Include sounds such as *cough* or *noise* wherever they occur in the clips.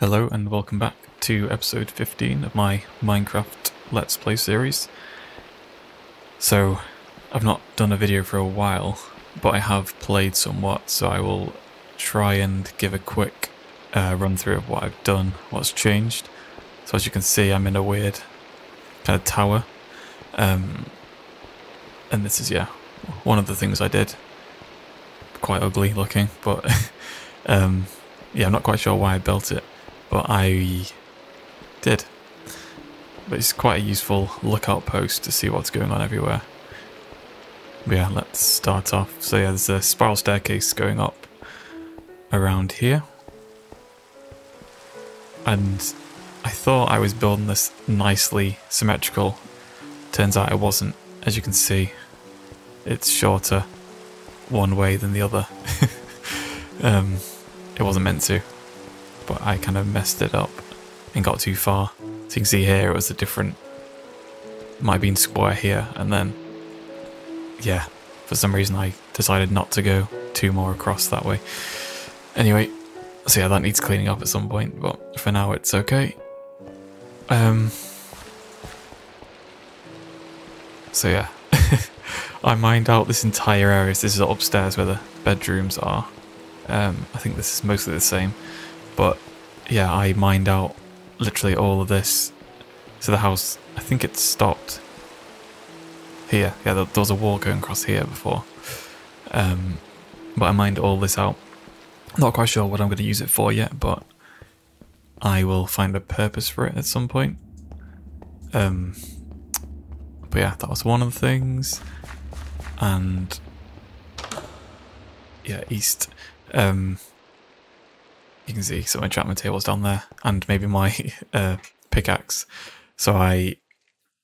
Hello and welcome back to episode 15 of my Minecraft Let's Play series. So, I've not done a video for a while, but I have played somewhat, so I will try and give a quick uh, run through of what I've done, what's changed. So as you can see, I'm in a weird kind of tower. Um, and this is, yeah, one of the things I did. Quite ugly looking, but *laughs* um, yeah, I'm not quite sure why I built it but I did. But it's quite a useful lookout post to see what's going on everywhere. But yeah, let's start off. So yeah, there's a spiral staircase going up around here. And I thought I was building this nicely symmetrical. Turns out it wasn't. As you can see, it's shorter one way than the other. *laughs* um, it wasn't meant to but I kind of messed it up and got too far. So you can see here it was a different, have been square here, and then, yeah, for some reason I decided not to go two more across that way. Anyway, so yeah, that needs cleaning up at some point, but for now it's okay. Um, so yeah, *laughs* I mined out this entire area. So This is upstairs where the bedrooms are. Um, I think this is mostly the same. But yeah, I mined out literally all of this. So the house, I think it stopped here. Yeah, there, was a wall going across here before. Um, but I mined all this out. Not quite sure what I'm going to use it for yet, but I will find a purpose for it at some point. Um, but yeah, that was one of the things. And yeah, east. Um, you can see some enchantment tables down there and maybe my *laughs* uh, pickaxe. So I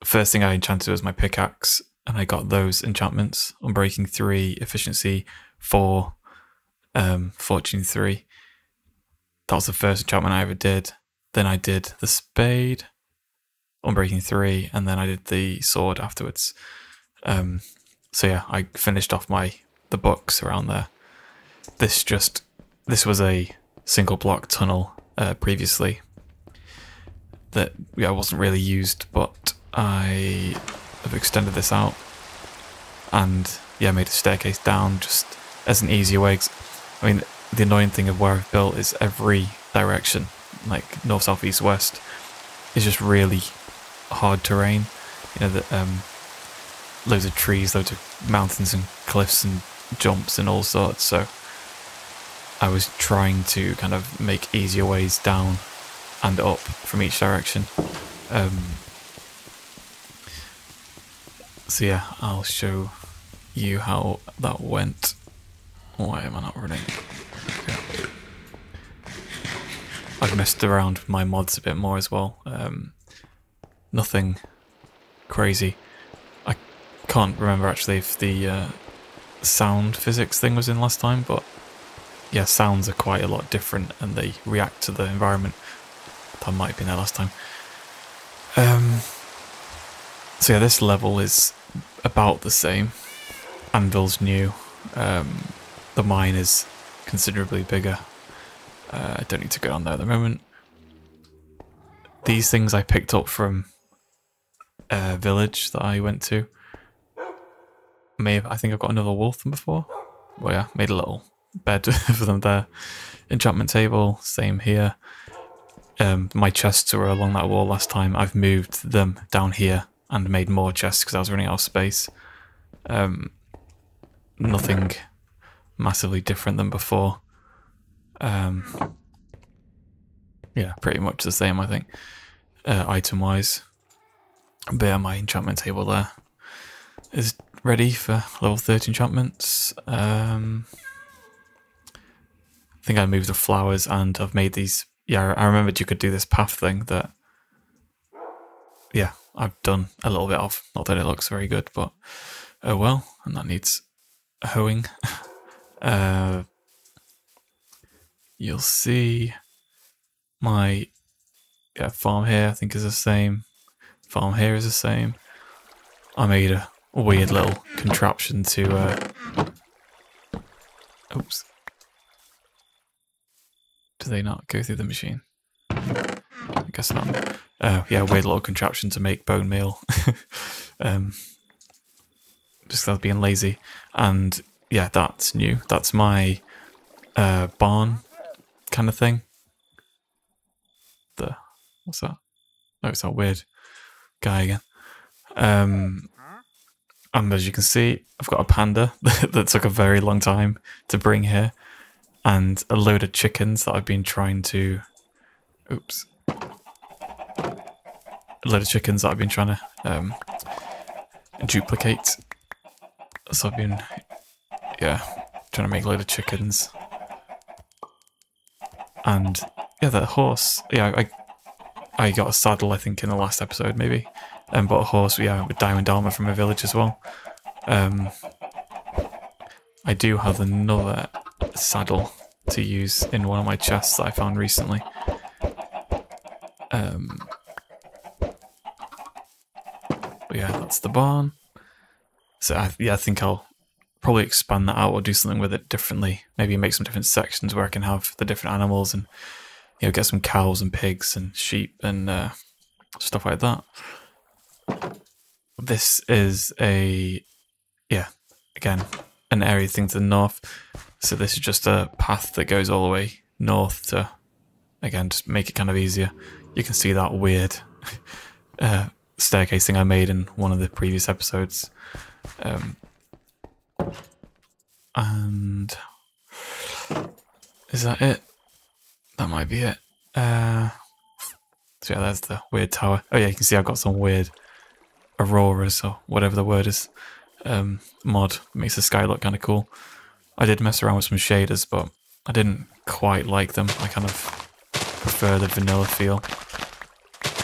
first thing I enchanted was my pickaxe and I got those enchantments Unbreaking 3, Efficiency 4, um, Fortune 3. That was the first enchantment I ever did. Then I did the spade, Unbreaking 3, and then I did the sword afterwards. Um, so yeah, I finished off my the books around there. This just this was a single block tunnel uh, previously that yeah wasn't really used, but I have extended this out and yeah made a staircase down just as an easier way. I mean, the annoying thing of where I've built is every direction, like north, south, east, west, is just really hard terrain. You know, that um, loads of trees, loads of mountains and cliffs and jumps and all sorts. So I was trying to kind of make easier ways down and up from each direction. Um, so yeah, I'll show you how that went. Why am I not running? Okay. I've messed around with my mods a bit more as well. Um, nothing crazy. I can't remember actually if the uh, sound physics thing was in last time, but yeah, sounds are quite a lot different and they react to the environment. That might have been there last time. Um, so yeah, this level is about the same. Anvil's new. Um, the mine is considerably bigger. Uh, I don't need to go on there at the moment. These things I picked up from a village that I went to. Maybe I think I've got another wolf from before. Well, yeah, made a little bed *laughs* for them there. Enchantment table, same here. Um, my chests were along that wall last time. I've moved them down here and made more chests because I was running out of space. Um, nothing massively different than before. Um, yeah, pretty much the same, I think, uh, item wise. But yeah, my enchantment table there is ready for level 30 enchantments. Um, think I moved the flowers and I've made these. Yeah, I remembered you could do this path thing that, yeah, I've done a little bit of. Not that it looks very good, but oh well. And that needs hoeing. *laughs* uh, you'll see my yeah, farm here, I think is the same. Farm here is the same. I made a weird little contraption to. Uh, oops. Do they not go through the machine? I guess not. Uh, yeah, weird little contraption to make bone meal. *laughs* um, just that being lazy. And yeah, that's new. That's my uh, barn kind of thing. The what's that? Oh, it's that weird guy again. Um, and as you can see, I've got a panda *laughs* that took a very long time to bring here, and a load of chickens that I've been trying to. Oops. A load of chickens that I've been trying to um, duplicate. So I've been, yeah, trying to make a load of chickens. And yeah, the horse. Yeah, I I got a saddle, I think, in the last episode, maybe. And um, bought a horse, yeah, with diamond armor from a village as well. Um, I do have another saddle to use in one of my chests that I found recently. Um, yeah, that's the barn. So I, yeah, I think I'll probably expand that out or do something with it differently. Maybe make some different sections where I can have the different animals and you know get some cows and pigs and sheep and uh, stuff like that. This is a yeah again an area thing to the north. So this is just a path that goes all the way north to again just make it kind of easier. You can see that weird *laughs* uh, staircase thing I made in one of the previous episodes. Um, and is that it? That might be it. Uh, so yeah, there's the weird tower. Oh yeah, you can see I've got some weird auroras or whatever the word is. Um, mod makes the sky look kind of cool. I did mess around with some shaders, but I didn't quite like them. I kind of prefer the vanilla feel.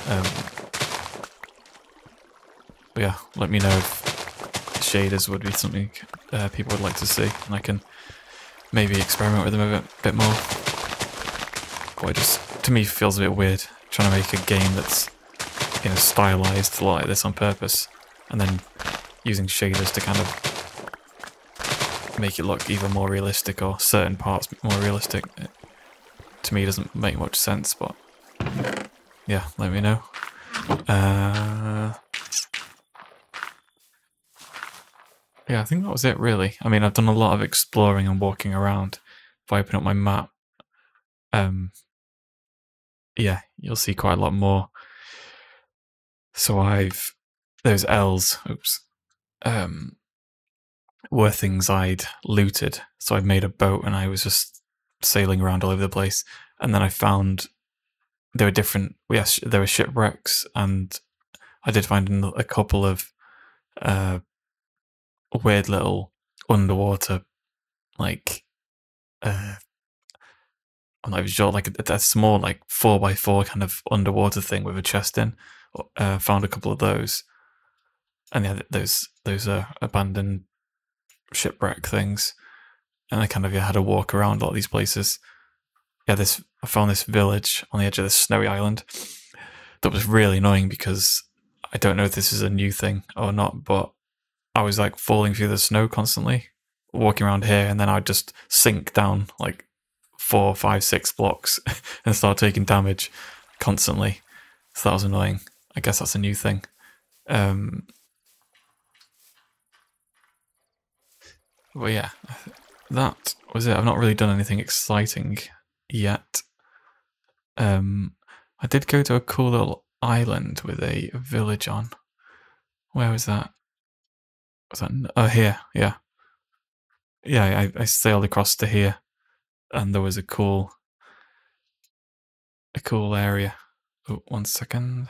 Um, but yeah, let me know if shaders would be something uh, people would like to see, and I can maybe experiment with them a bit, bit more. But it just, to me, feels a bit weird trying to make a game that's you know stylized like this on purpose, and then using shaders to kind of make it look even more realistic or certain parts more realistic. It, to me, doesn't make much sense, but yeah, let me know. Uh, yeah, I think that was it really. I mean, I've done a lot of exploring and walking around. If I open up my map, um, yeah, you'll see quite a lot more. So I've those L's, oops, um, were things I'd looted. So I'd made a boat and I was just sailing around all over the place. And then I found there were different, yes, there were shipwrecks, and I did find a couple of uh, weird little underwater, like, uh, I'm not even sure, like a, a small, like four by four kind of underwater thing with a chest in. Uh, found a couple of those, and yeah, those those are abandoned shipwreck things. And I kind of yeah, had a walk around a lot of these places. Yeah, this I found this village on the edge of this snowy island that was really annoying because I don't know if this is a new thing or not, but I was like falling through the snow constantly, walking around here, and then I'd just sink down like four, five, six blocks *laughs* and start taking damage constantly. So that was annoying. I guess that's a new thing. Um, well, yeah, that was it. I've not really done anything exciting yet. Um, I did go to a cool little island with a village on. Where was that? Was that? Oh, here. Yeah. Yeah, I, I sailed across to here, and there was a cool, a cool area. Oh, one second.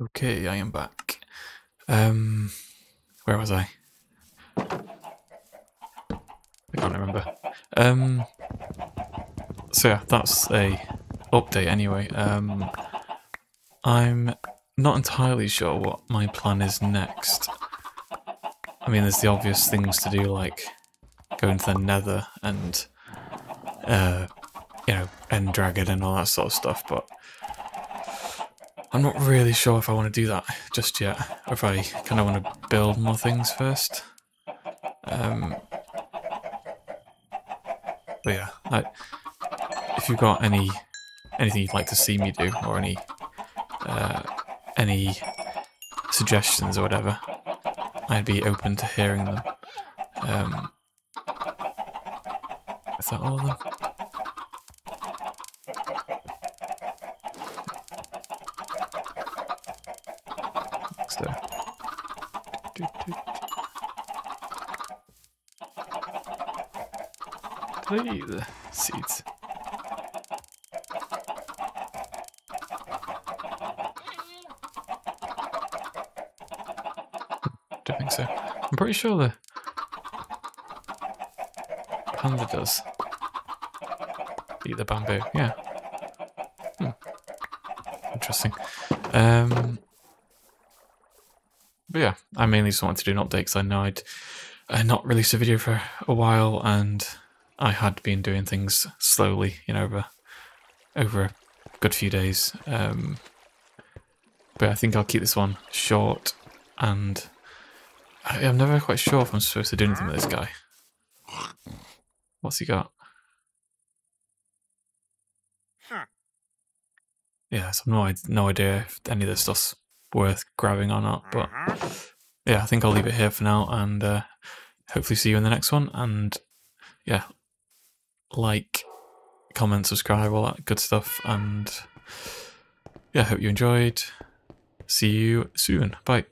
Okay, I am back. Um, where was I? I can't remember. Um, so yeah, that's a update anyway. Um, I'm not entirely sure what my plan is next. I mean, there's the obvious things to do, like go into the nether and, uh, you know, end dragon and all that sort of stuff, but I'm not really sure if I want to do that just yet, or if I kind of want to build more things first. Um, but yeah, I, if you've got any anything you'd like to see me do, or any uh, any suggestions or whatever, I'd be open to hearing them. Um, is that all of them? So, the seeds? *laughs* Don't think so. I'm pretty sure the panda does eat the bamboo. Yeah. Hmm. Interesting. Um, but yeah, I mainly just wanted to do an update because I know I'd uh, not released a video for a while and I had been doing things slowly, you know, over, over a good few days. Um, but I think I'll keep this one short and I, I'm never quite sure if I'm supposed to do anything with this guy. What's he got? Yeah, so I've no, no idea if any of this stuff's worth grabbing or not. But yeah, I think I'll leave it here for now and uh, hopefully see you in the next one. And yeah, like, comment, subscribe, all that good stuff. And yeah, I hope you enjoyed. See you soon. Bye.